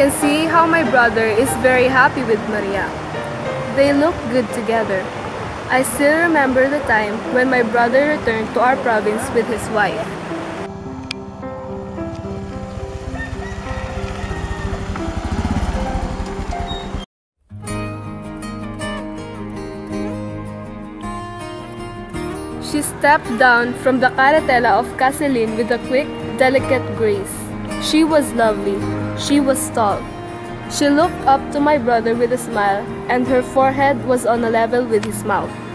Can see how my brother is very happy with Maria. They look good together. I still remember the time when my brother returned to our province with his wife. She stepped down from the carretela of Ca Celin with a quick, delicate grace. She was lovely. She was tall. She looked up to my brother with a smile, and her forehead was on a level with his mouth.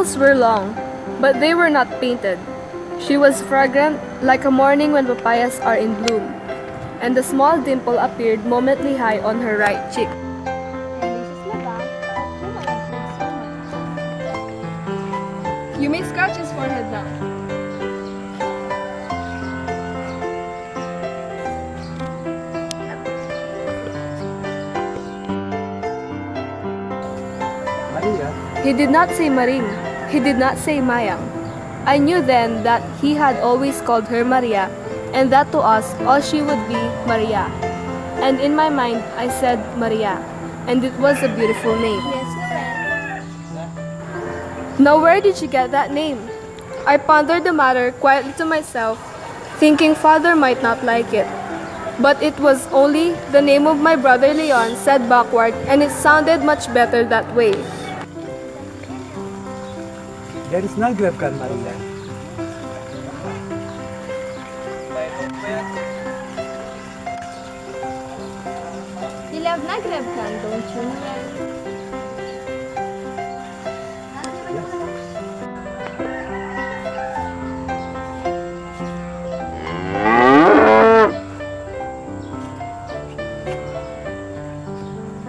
Nails were long, but they were not painted. She was fragrant like a morning when papayas are in bloom, and a small dimple appeared momently high on her right cheek. And this is Madame, whom I have heard so much. You may scratch his forehead now. Maria, He did not say Maring. He did not say Mayang. I knew then that he had always called her Maria, and that to us all she would be Maria. And in my mind I said Maria, and it was a beautiful name. Now where did she get that name? I pondered the matter quietly to myself, thinking father might not like it. But it was only the name of my brother Leon said backward, and it sounded much better that way. There is no Grebkan, Maria. You love Nagrebkan, don't you, Noel?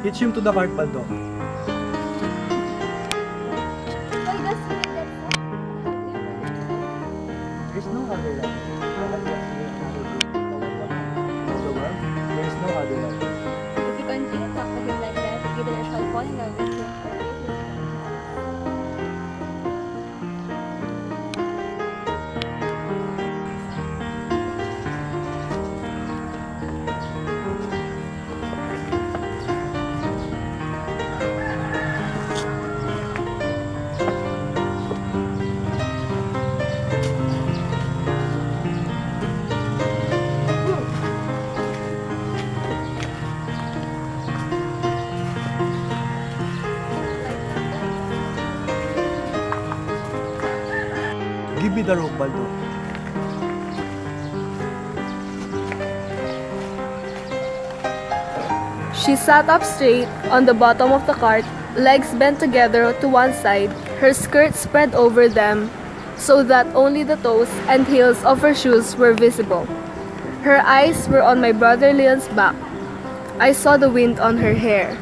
Hitch him to the cart, Baldo. She sat up straight on the bottom of the cart, legs bent together to one side, her skirt spread over them so that only the toes and heels of her shoes were visible. Her eyes were on my brother Leon's back. I saw the wind on her hair.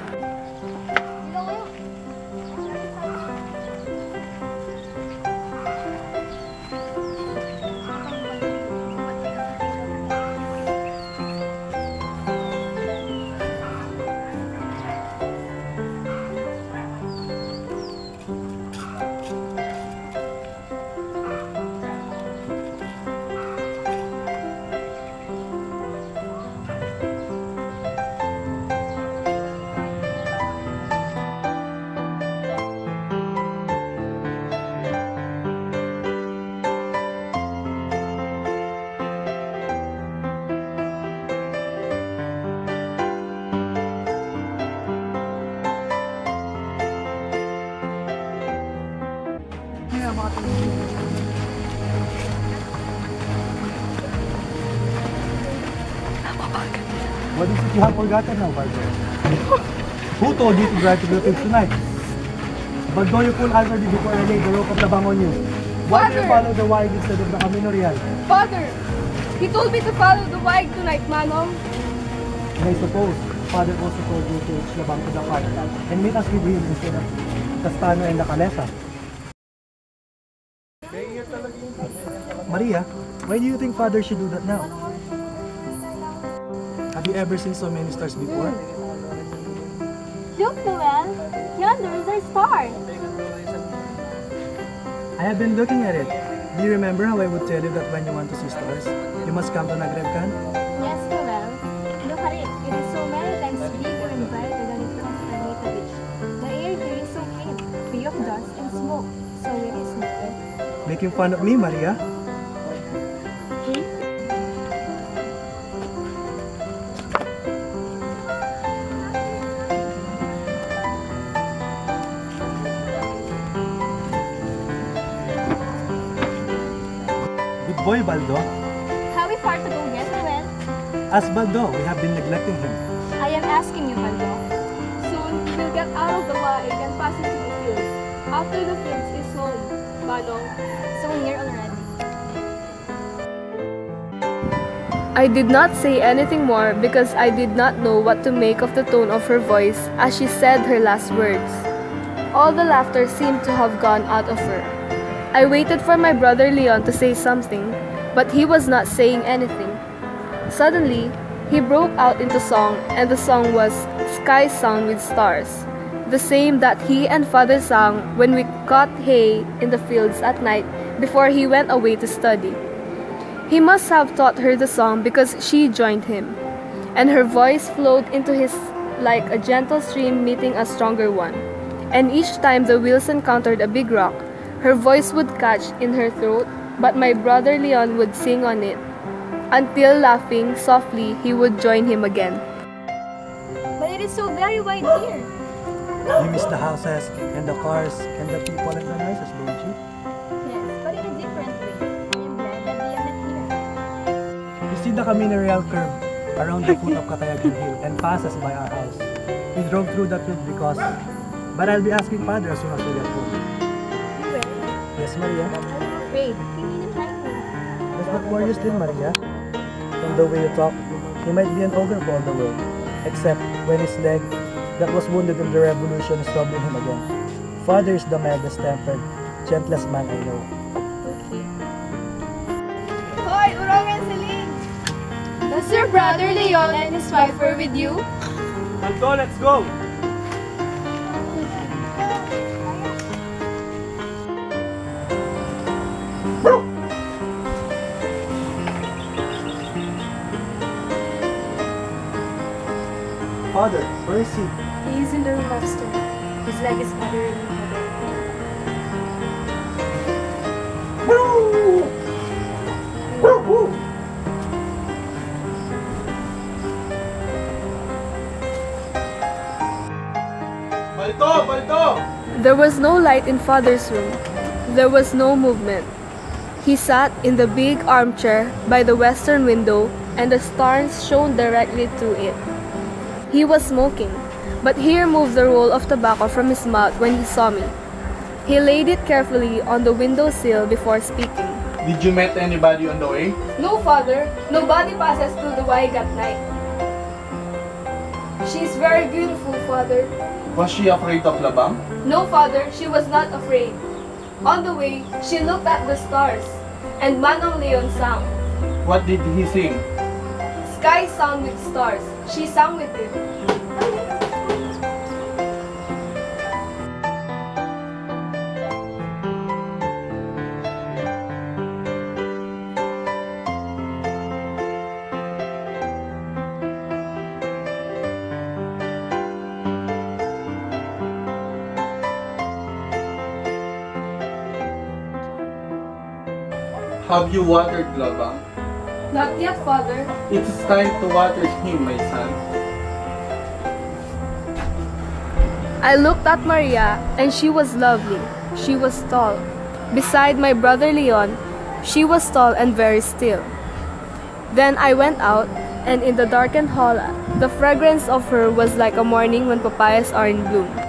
What is it you have forgotten now, Baldo? Who told you to drive to Philippines tonight? But though you answer this before I laid the rope of the bang on you. Why do you Father! follow the wide instead of the Camino Real? Father, he told me to follow the wag tonight, Manong. And I suppose Father also told you to reach the bank of the cart and meet us with him instead of Castano and the Calesa. Maria, why do you think Father should do that now? Have you ever seen so many stars before? Hmm. Look, Noel. Yonder is a star. I have been looking at it. Do you remember how I would tell you that when you want to see stars, you must come to Nagrebcan? Yes, Noel. Look at it. It is so many times bigger and brighter than it comes from Nita Beach. The air here is so clean, free of dust and smoke. So it is not. Making fun of me, Maria? Good boy, Baldo. How we far to go yet, Noel? As Baldo, we have been neglecting him. I am asking you, Baldo. Soon, we'll get out of the Waig and pass into the fields. After the fields is home, Baldo. So near already. I did not say anything more because I did not know what to make of the tone of her voice as she said her last words. All the laughter seemed to have gone out of her. I waited for my brother Leon to say something, but he was not saying anything. Suddenly, he broke out into song, and the song was Sky Sown with Stars, the same that he and father sang when we cut hay in the fields at night before he went away to study. He must have taught her the song because she joined him, and her voice flowed into his like a gentle stream meeting a stronger one. And each time the wheels encountered a big rock, her voice would catch in her throat, but my brother Leon would sing on it. Until laughing softly, he would join him again. But it is so very wide here. You miss the houses and the cars and the people and the noises, don't you? Yes, but in a different way. I am glad that they are not here. You see the Camino Real curve around the foot of Katayaghan Hill and passes by our house. We drove through that route because... But I'll be asking Father as soon as we get home. You will. Yes, Maria? I'm afraid. We need a time Let's not worry still, Maria. From the way you talk, he might be an ogre for all the world. Except when his leg that was wounded in the revolution is troubling him again. Father is the mildest tempered, gentlest man I know. Hoy, Urong and Celine! Does your brother Leon and his wife were with you? Maldo, let's go! Father, where is he? He is in the room upstairs. His leg is bothering him. Baldo! Baldo! There was no light in father's room. There was no movement. He sat in the big armchair by the western window and the stars shone directly through it. He was smoking, but he removed the roll of tobacco from his mouth when he saw me. He laid it carefully on the window sill before speaking. Did you meet anybody on the way? No, father. Nobody passes through the Waig at night. She is very beautiful, father. Was she afraid of Labang? No, father, she was not afraid. On the way, she looked at the stars, and Manong Leon sang. What did he sing? Sky sang with stars. She sang with. Have you watered Labang? Not yet, father. It is time to water him, my son. I looked at Maria, and she was lovely. She was tall. Beside my brother Leon, she was tall and very still. Then I went out, and in the darkened hall, the fragrance of her was like a morning when papayas are in bloom. 20